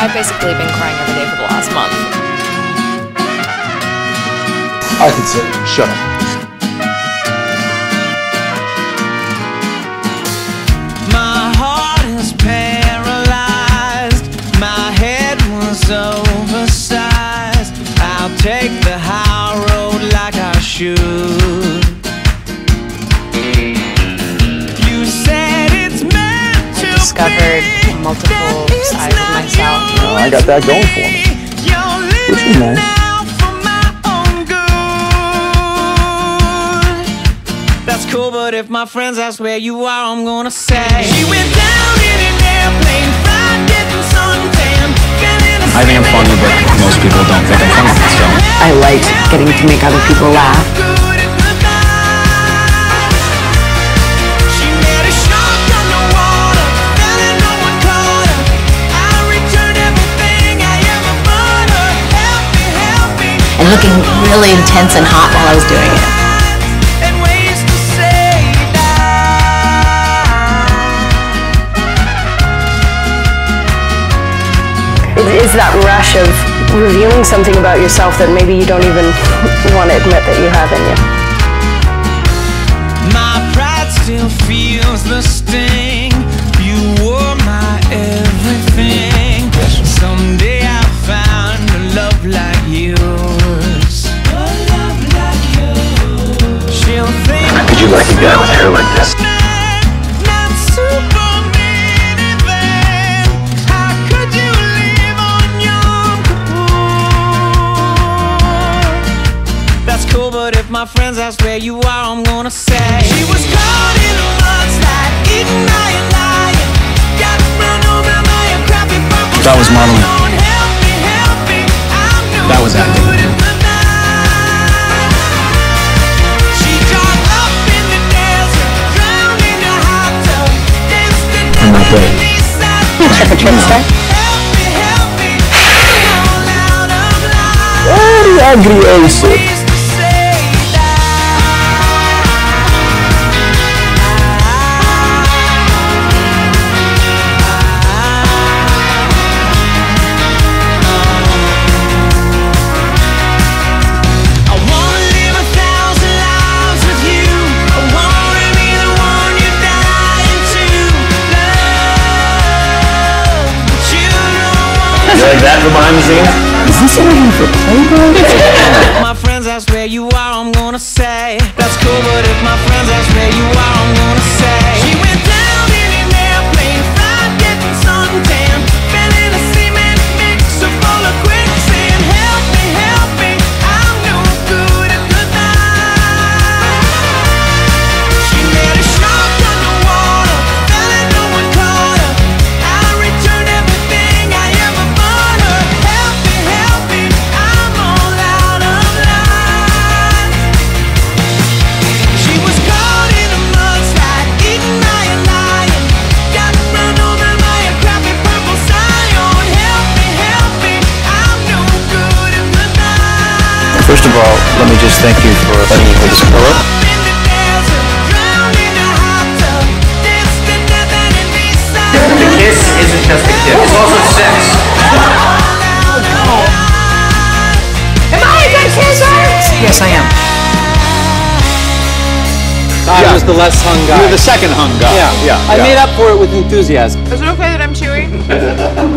I've basically been crying every day for the last month. I can say, shut up. My heart is paralyzed. My head was oversized. I'll take the high road like I should. You said it's meant to discovered multiple That it's sides of myself. Well, I got that going for me. You're Which is nice. now for my own good. That's cool, but if my friends ask where you are, I'm gonna say She went down in an airplane, fried, getting suntan, feeling a I think I'm funny, but most people don't think I'm funny, so. I like getting to make other people laugh. Looking really intense and hot while I was doing it. And ways to say that. It is that rush of revealing something about yourself that maybe you don't even want to admit that you have in you. My pride still feels the sting. You like a guy with hair like this? Not super minivan. How could you live on Yom Kippur? That's cool, but if my friends ask where you are, I'm gonna say She was caught in a mudslide, eaten by a lion Got run over by a crappy purple That was modeling. Help me, help me, I'm no That was acting. Me, I'm all out of Very aggressive. ways Playboy? my friends ask where you are, I'm gonna say That's cool, but if my friends ask where you are, First of all, let me just thank you for letting me hold this pillow. the desert, drowned in a hot tub, danced to death and in The kiss isn't just a kiss, it's also sex. Am I a big desert? Yes, I am. I was the less hung guy. You're the second hung guy. yeah, yeah. I yeah. made up for it with enthusiasm. Is it okay that I'm chewy? Probably not.